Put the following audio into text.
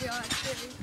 we are actually.